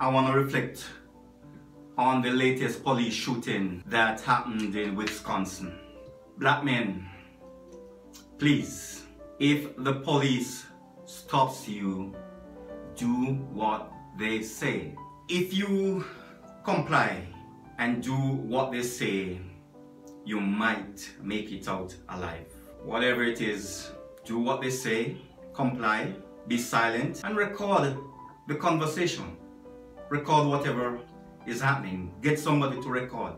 I want to reflect on the latest police shooting that happened in Wisconsin. Black men, please, if the police stops you, do what they say. If you comply and do what they say, you might make it out alive. Whatever it is, do what they say, comply, be silent, and record the conversation. Record whatever is happening. Get somebody to record.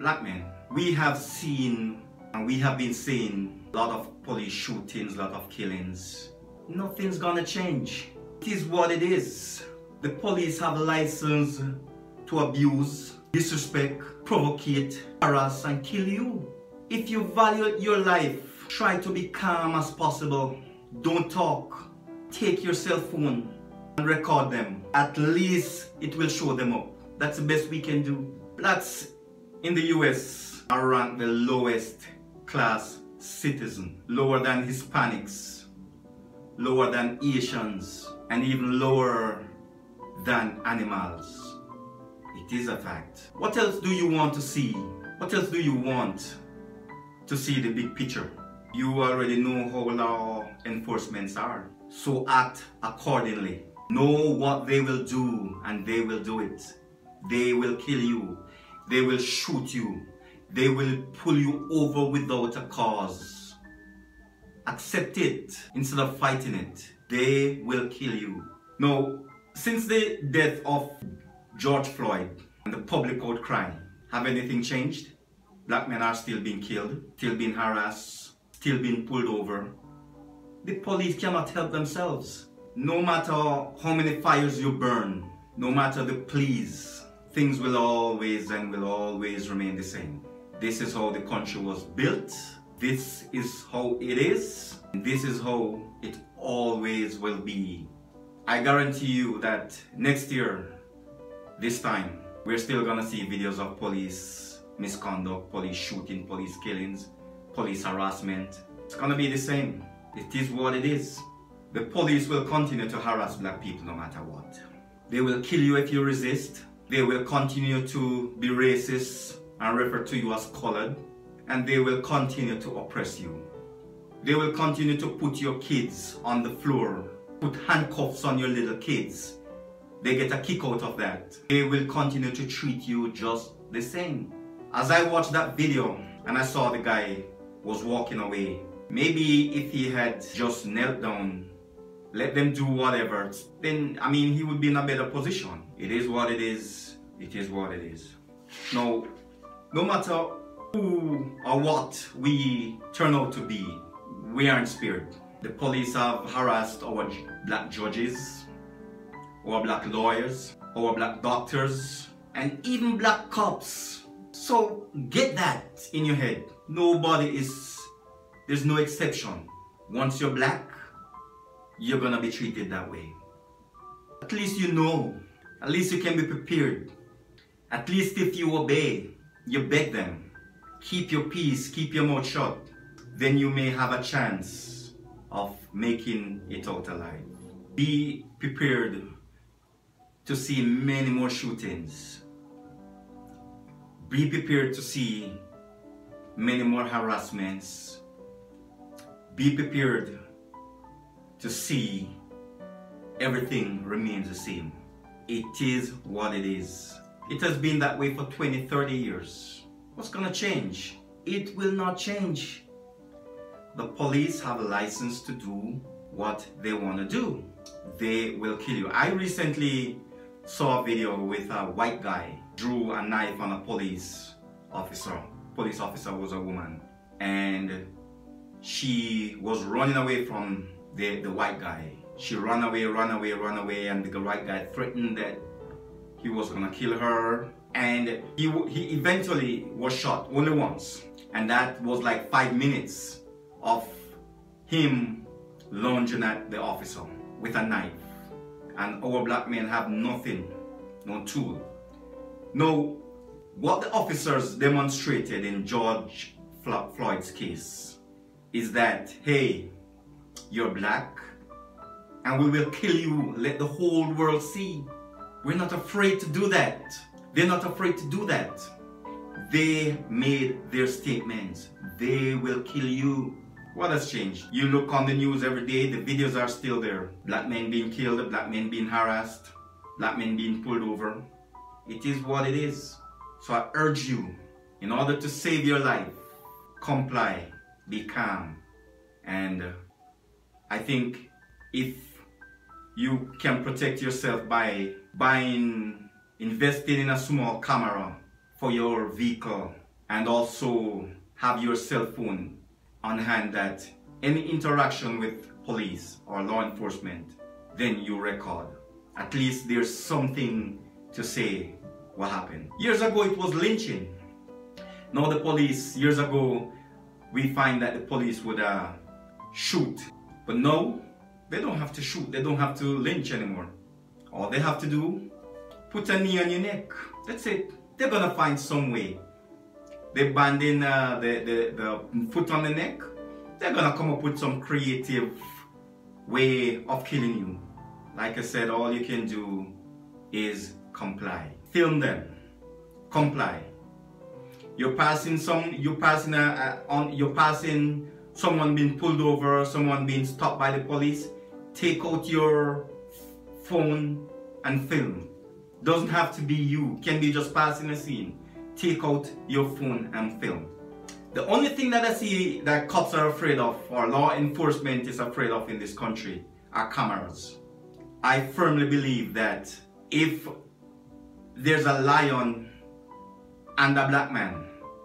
Black men, we have seen and we have been seeing a lot of police shootings, a lot of killings. Nothing's gonna change. It is what it is. The police have a license to abuse, disrespect, provocate, harass and kill you. If you value your life, try to be calm as possible. Don't talk. Take your cell phone and record them. At least it will show them up. That's the best we can do. Blacks in the US are ranked the lowest class citizen. Lower than Hispanics, lower than Asians, and even lower than animals. It is a fact. What else do you want to see? What else do you want to see the big picture? You already know how law enforcements are. So act accordingly. Know what they will do and they will do it. They will kill you. They will shoot you. They will pull you over without a cause. Accept it instead of fighting it. They will kill you. Now, since the death of George Floyd and the public outcry, have anything changed? Black men are still being killed, still being harassed, still being pulled over. The police cannot help themselves. No matter how many fires you burn, no matter the pleas, things will always and will always remain the same. This is how the country was built. This is how it is. This is how it always will be. I guarantee you that next year, this time, we're still gonna see videos of police misconduct, police shooting, police killings, police harassment. It's gonna be the same. It is what it is. The police will continue to harass black people no matter what. They will kill you if you resist. They will continue to be racist and refer to you as colored. And they will continue to oppress you. They will continue to put your kids on the floor put handcuffs on your little kids. They get a kick out of that. They will continue to treat you just the same. As I watched that video and I saw the guy was walking away, maybe if he had just knelt down, let them do whatever, then I mean he would be in a better position. It is what it is. It is what it is. Now, no matter who or what we turn out to be, we aren't spared. The police have harassed our black judges, our black lawyers, our black doctors, and even black cops. So get that in your head. Nobody is, there's no exception. Once you're black, you're gonna be treated that way. At least you know. At least you can be prepared. At least if you obey, you beg them. Keep your peace, keep your mouth shut. Then you may have a chance of making it out alive. Be prepared to see many more shootings. Be prepared to see many more harassments. Be prepared to see everything remains the same. It is what it is. It has been that way for 20, 30 years. What's gonna change? It will not change the police have a license to do what they want to do. They will kill you. I recently saw a video with a white guy drew a knife on a police officer. Police officer was a woman and she was running away from the, the white guy. She ran away, ran away, ran away and the white guy threatened that he was gonna kill her and he, he eventually was shot only once and that was like five minutes of him lunging at the officer with a knife. And our black men have nothing, no tool. Now, what the officers demonstrated in George Floyd's case is that, hey, you're black and we will kill you, let the whole world see. We're not afraid to do that. They're not afraid to do that. They made their statements. They will kill you. What has changed? You look on the news every day, the videos are still there. Black men being killed, black men being harassed, black men being pulled over. It is what it is. So I urge you, in order to save your life, comply, be calm. And I think if you can protect yourself by buying, investing in a small camera for your vehicle and also have your cell phone on hand that any interaction with police or law enforcement, then you record. At least there's something to say what happened. Years ago it was lynching. Now the police, years ago, we find that the police would uh, shoot. But no, they don't have to shoot. They don't have to lynch anymore. All they have to do, put a knee on your neck. That's it. They're gonna find some way. They banding uh, the, the, the foot on the neck. They're gonna come up with some creative way of killing you. Like I said, all you can do is comply. Film them. Comply. You're passing some. You're passing a, a on. You're passing someone being pulled over. Someone being stopped by the police. Take out your phone and film. Doesn't have to be you. Can be just passing a scene. Take out your phone and film. The only thing that I see that cops are afraid of or law enforcement is afraid of in this country are cameras. I firmly believe that if there's a lion and a black man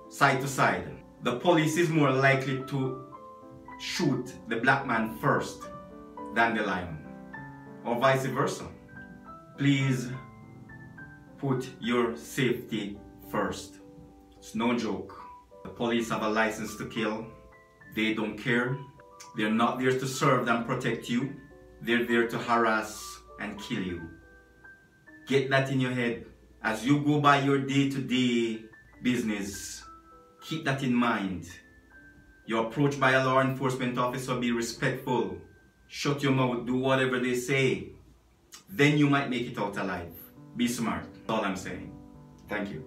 side to side, the police is more likely to shoot the black man first than the lion, or vice versa. Please put your safety first. It's no joke. The police have a license to kill. They don't care. They're not there to serve and protect you. They're there to harass and kill you. Get that in your head. As you go by your day-to-day business, keep that in mind. You're approached by a law enforcement officer, be respectful. Shut your mouth, do whatever they say. Then you might make it out alive. Be smart. That's all I'm saying. Thank you.